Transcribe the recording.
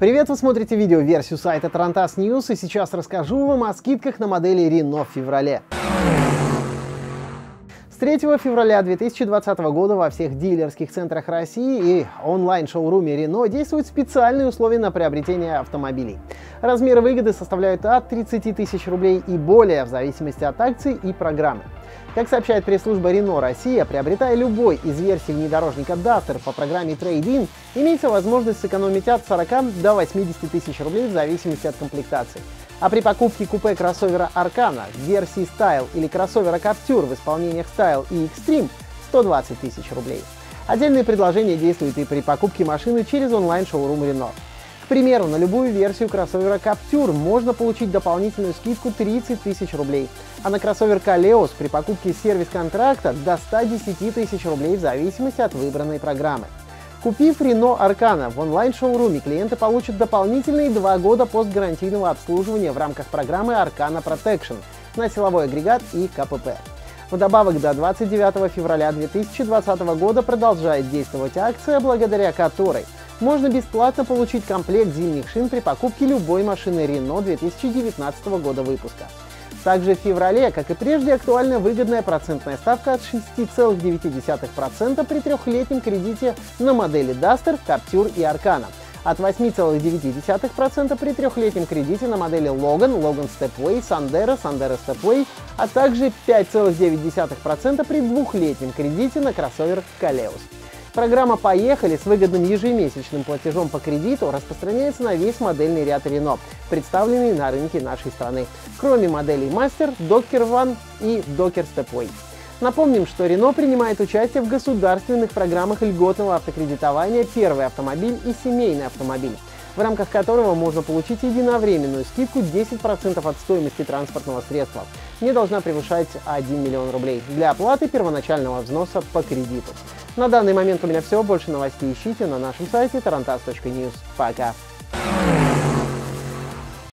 Привет, вы смотрите видео-версию сайта Tarantas News и сейчас расскажу вам о скидках на модели Renault в феврале. С 3 февраля 2020 года во всех дилерских центрах России и онлайн-шоуруме Renault действуют специальные условия на приобретение автомобилей. Размеры выгоды составляют от 30 тысяч рублей и более в зависимости от акций и программы. Как сообщает пресс-служба Renault Россия, приобретая любой из версий внедорожника Duster по программе Trade-in, имеется возможность сэкономить от 40 до 80 тысяч рублей в зависимости от комплектации. А при покупке купе кроссовера в версии Style или кроссовера Captur в исполнениях Style и Extreme 120 тысяч рублей. Отдельные предложения действуют и при покупке машины через онлайн-шоурум Renault примеру, на любую версию кроссовера Captur можно получить дополнительную скидку 30 тысяч рублей, а на кроссовер Kaleos при покупке сервис-контракта до 110 тысяч рублей в зависимости от выбранной программы. Купив Renault Arcana в онлайн-шоуруме, клиенты получат дополнительные два года постгарантийного обслуживания в рамках программы Arcana Protection на силовой агрегат и КПП. Вдобавок, до 29 февраля 2020 года продолжает действовать акция, благодаря которой – можно бесплатно получить комплект зимних шин при покупке любой машины Renault 2019 года выпуска. Также в феврале, как и прежде, актуальна выгодная процентная ставка от 6,9% при трехлетнем кредите на модели Duster, Captur и Arcana, от 8,9% при трехлетнем кредите на модели Logan, Logan Stepway, Sandero, Sandero Stepway, а также 5,9% при двухлетнем кредите на кроссовер Kaleos. Программа «Поехали» с выгодным ежемесячным платежом по кредиту распространяется на весь модельный ряд Renault, представленный на рынке нашей страны, кроме моделей Master, Docker One и Docker Stepway. Напомним, что Renault принимает участие в государственных программах льготного автокредитования «Первый автомобиль» и «Семейный автомобиль», в рамках которого можно получить единовременную скидку 10% от стоимости транспортного средства, не должна превышать 1 миллион рублей для оплаты первоначального взноса по кредиту. На данный момент у меня все. Больше новостей ищите на нашем сайте tarantas.news. Пока!